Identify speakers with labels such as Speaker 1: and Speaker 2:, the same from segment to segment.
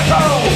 Speaker 1: This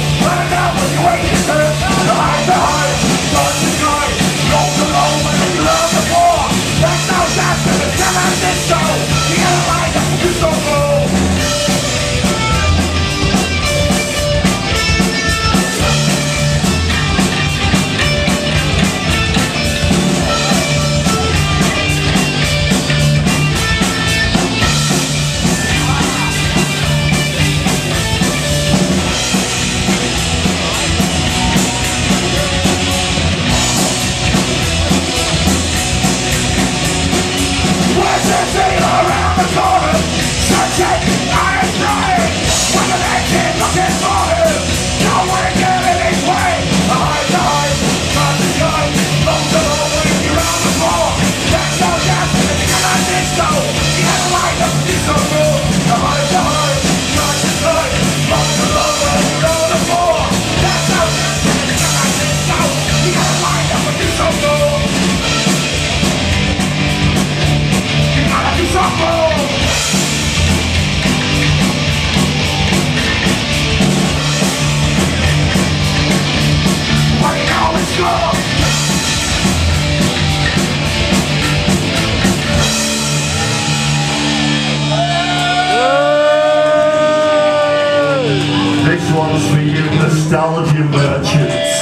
Speaker 1: one's for you nostalgia merchants.